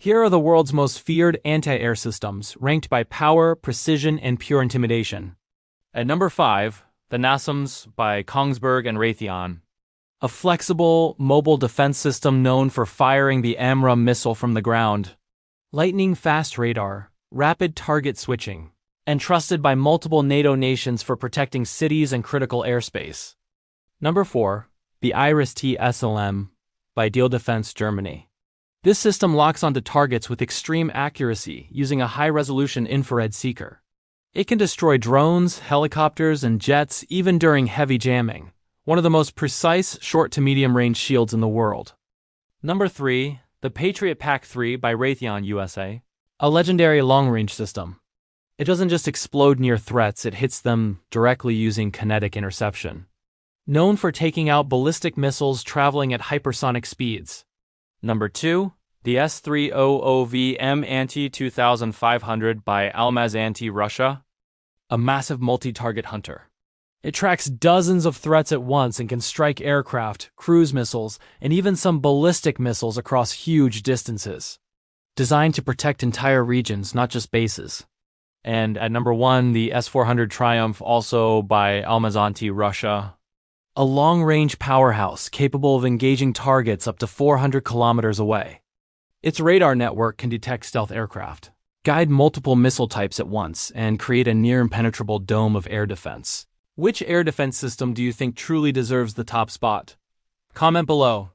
Here are the world's most feared anti-air systems, ranked by power, precision, and pure intimidation. At number 5, the NASAMS by Kongsberg and Raytheon. A flexible, mobile defense system known for firing the AMRAAM missile from the ground. Lightning-fast radar, rapid target switching, and trusted by multiple NATO nations for protecting cities and critical airspace. Number 4. The IRIS-T SLM by Diehl Defense Germany. This system locks onto targets with extreme accuracy using a high-resolution infrared seeker. It can destroy drones, helicopters, and jets even during heavy jamming, one of the most precise short to medium range shields in the world. Number 3. The Patriot PAC-3 by Raytheon USA. A legendary long-range system. It doesn't just explode near threats, it hits them directly using kinetic interception. Known for taking out ballistic missiles traveling at hypersonic speeds. Number 2. The S300VM Antey-2500 by Almaz Antey-Russia. A massive multi-target hunter. It tracks dozens of threats at once and can strike aircraft, cruise missiles, and even some ballistic missiles across huge distances. Designed to protect entire regions, not just bases. And at number one, the S400 Triumph, also by Almaz Antey-Russia, a long-range powerhouse capable of engaging targets up to 400 kilometers away. Its radar network can detect stealth aircraft, guide multiple missile types at once, and create a near-impenetrable dome of air defense. Which air defense system do you think truly deserves the top spot? Comment below.